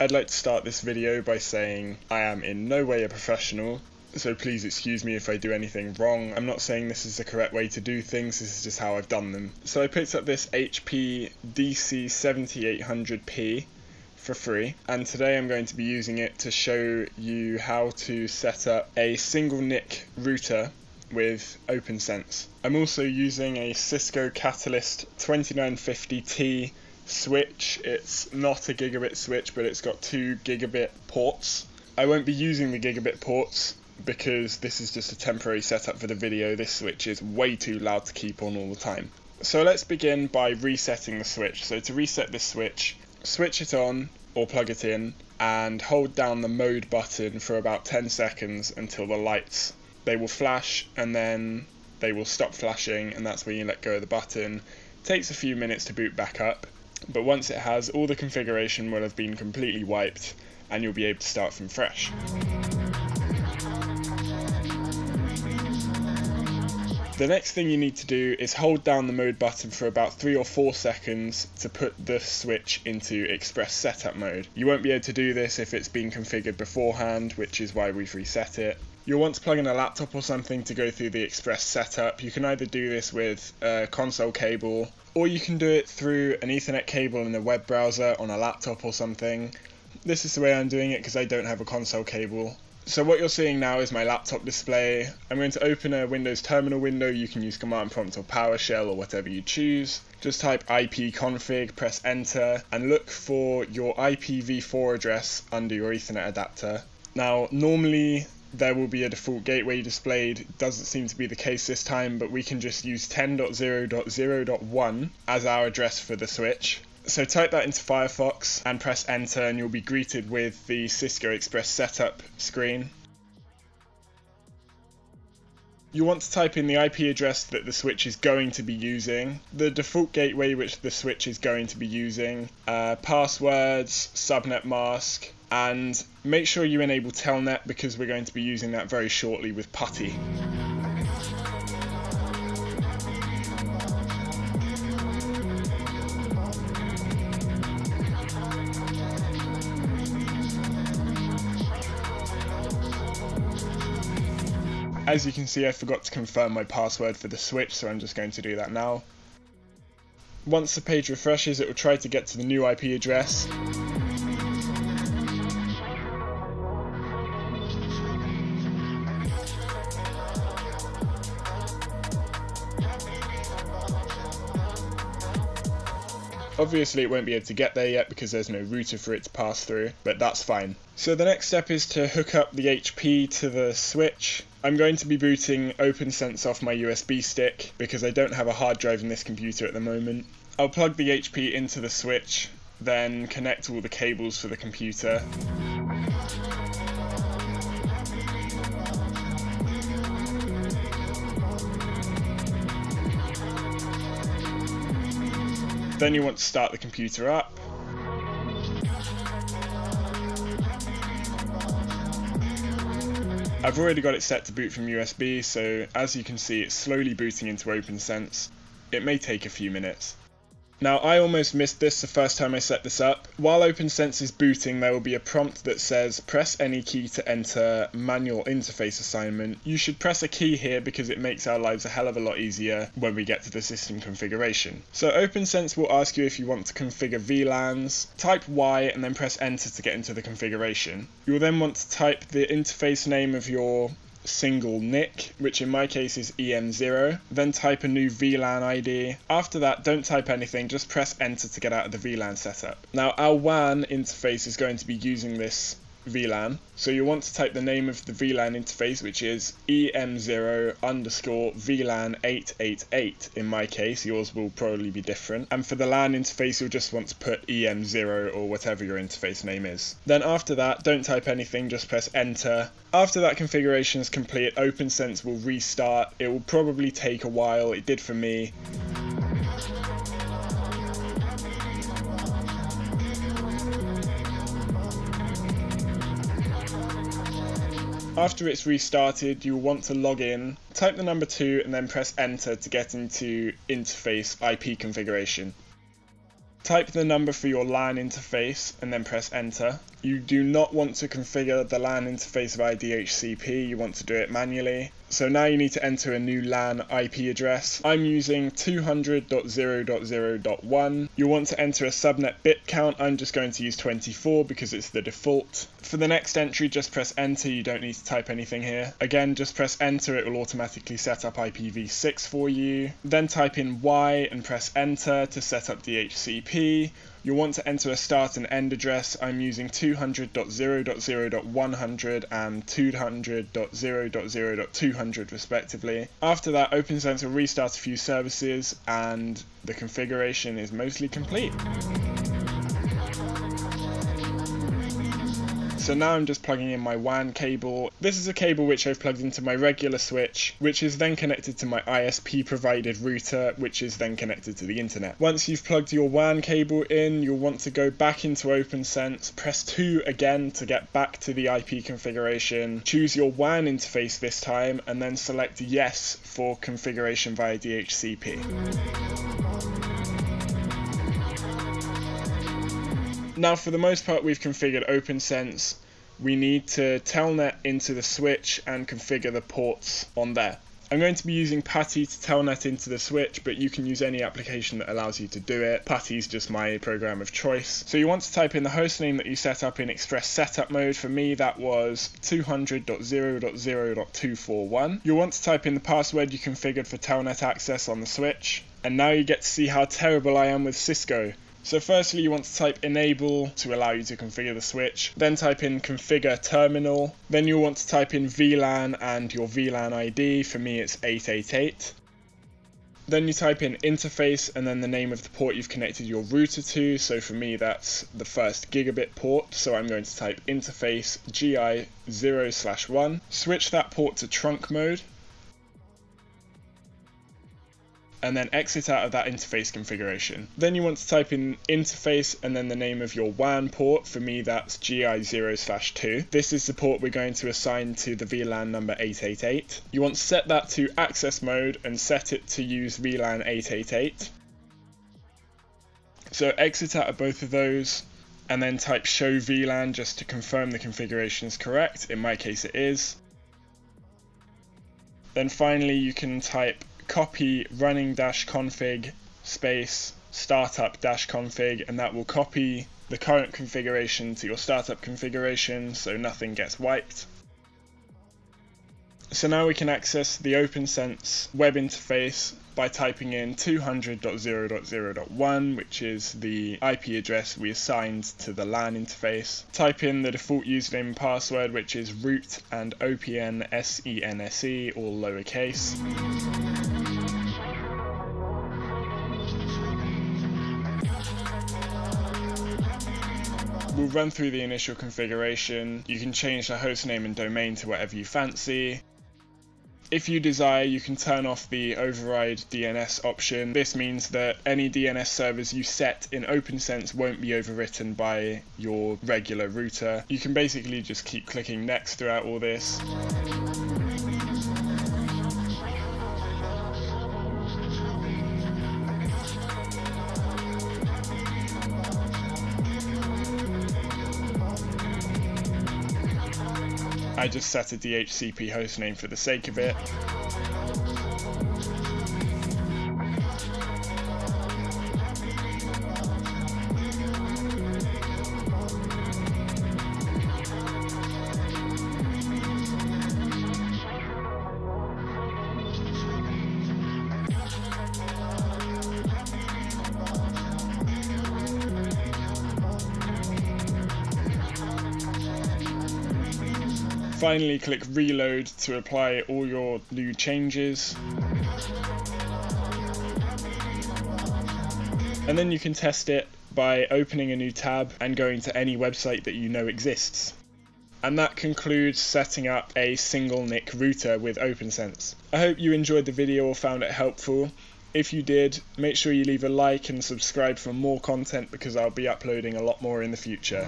I'd like to start this video by saying I am in no way a professional, so please excuse me if I do anything wrong. I'm not saying this is the correct way to do things, this is just how I've done them. So I picked up this HP DC7800P for free and today I'm going to be using it to show you how to set up a single NIC router with OPNsense. I'm also using a Cisco Catalyst 2950T switch. It's not a gigabit switch, but it's got two gigabit ports. I won't be using the gigabit ports because this is just a temporary setup for the video. This switch is way too loud to keep on all the time. So let's begin by resetting the switch. So to reset this switch, switch it on or plug it in and hold down the mode button for about 10 seconds until the lights they will flash and then they will stop flashing and that's when you let go of the button. Takes a few minutes to boot back up but once it has, all the configuration will have been completely wiped and you'll be able to start from fresh. The next thing you need to do is hold down the mode button for about 3 or 4 seconds to put the switch into express setup mode. You won't be able to do this if it's been configured beforehand, which is why we've reset it. You'll want to plug in a laptop or something to go through the express setup. You can either do this with a console cable or you can do it through an Ethernet cable in a web browser on a laptop or something. This is the way I'm doing it because I don't have a console cable. So what you're seeing now is my laptop display. I'm going to open a Windows terminal window. You can use command prompt or PowerShell or whatever you choose. Just type ipconfig, press enter, and look for your IPv4 address under your Ethernet adapter. Now, normally there will be a default gateway displayed. Doesn't seem to be the case this time, but we can just use 10.0.0.1 as our address for the switch. So type that into Firefox and press enter and you'll be greeted with the Cisco Express setup screen. You want to type in the IP address that the switch is going to be using, the default gateway which the switch is going to be using, uh, passwords, subnet mask, and make sure you enable telnet because we're going to be using that very shortly with PuTTY. As you can see I forgot to confirm my password for the switch so I'm just going to do that now. Once the page refreshes it will try to get to the new IP address Obviously it won't be able to get there yet because there's no router for it to pass through, but that's fine. So the next step is to hook up the HP to the switch. I'm going to be booting OPNsense off my USB stick because I don't have a hard drive in this computer at the moment. I'll plug the HP into the switch, then connect all the cables for the computer. Then you want to start the computer up. I've already got it set to boot from USB, so as you can see it's slowly booting into OPNsense. It may take a few minutes. Now I almost missed this the first time I set this up. While OPNsense is booting there will be a prompt that says press any key to enter manual interface assignment. You should press a key here because it makes our lives a hell of a lot easier when we get to the system configuration. So OPNsense will ask you if you want to configure VLANs, type Y and then press enter to get into the configuration. You'll then want to type the interface name of your single NIC, which in my case is EM0, then type a new VLAN ID. After that, don't type anything, just press enter to get out of the VLAN setup. Now our WAN interface is going to be using this VLAN. So you want to type the name of the VLAN interface, which is EM0 underscore VLAN 888. In my case, yours will probably be different. And for the LAN interface, you'll just want to put EM0 or whatever your interface name is. Then after that, don't type anything, just press enter. After that configuration is complete, OPNsense will restart. It will probably take a while. It did for me. After it's restarted, you'll want to log in, type the number 2 and then press enter to get into interface IP configuration. Type the number for your LAN interface and then press enter. You do not want to configure the LAN interface via DHCP, you want to do it manually. So now you need to enter a new LAN IP address. I'm using 200.0.0.1. You'll want to enter a subnet bit count. I'm just going to use 24 because it's the default. For the next entry, just press enter. You don't need to type anything here. Again, just press enter. It will automatically set up IPv6 for you. Then type in Y and press enter to set up DHCP. You'll want to enter a start and end address. I'm using 200.0.0.100 and 200.0.0.200 respectively. After that, OPNsense will restart a few services and the configuration is mostly complete. So now I'm just plugging in my WAN cable. This is a cable which I've plugged into my regular switch, which is then connected to my ISP provided router, which is then connected to the internet. Once you've plugged your WAN cable in, you'll want to go back into OPNsense, press 2 again to get back to the IP configuration, choose your WAN interface this time, and then select yes for configuration via DHCP. Now for the most part we've configured OPNsense. We need to telnet into the switch and configure the ports on there. I'm going to be using PuTTY to telnet into the switch, but you can use any application that allows you to do it. PuTTY is just my program of choice. So you want to type in the hostname that you set up in Express Setup mode. For me, that was 200.0.0.241. You'll want to type in the password you configured for telnet access on the switch. And now you get to see how terrible I am with Cisco. So firstly you want to type enable to allow you to configure the switch, then type in configure terminal, then you'll want to type in VLAN and your VLAN ID, for me it's 888. Then you type in interface and then the name of the port you've connected your router to. So for me, that's the first gigabit port. So I'm going to type interface GI 0 slash 1. Switch that port to trunk mode and then exit out of that interface configuration. Then you want to type in interface and then the name of your WAN port. For me, that's GI0 slash 2. This is the port we're going to assign to the VLAN number 888. You want to set that to access mode and set it to use VLAN 888. So exit out of both of those and then type show VLAN just to confirm the configuration is correct. In my case, it is. Then finally, you can type copy running dash config space startup dash config and that will copy the current configuration to your startup configuration so nothing gets wiped. So now we can access the OPNsense web interface by typing in 200.0.0.1 which is the IP address we assigned to the LAN interface. Type in the default username and password which is root and OPN SENSE all lowercase. We'll run through the initial configuration. You can change the hostname and domain to whatever you fancy. If you desire, you can turn off the override DNS option. This means that any DNS servers you set in OPNsense won't be overwritten by your regular router. You can basically just keep clicking next throughout all this. I just set a DHCP hostname for the sake of it. Finally click reload to apply all your new changes. And then you can test it by opening a new tab and going to any website that you know exists. And that concludes setting up a single NIC router with OPNsense. I hope you enjoyed the video or found it helpful. If you did, make sure you leave a like and subscribe for more content because I'll be uploading a lot more in the future.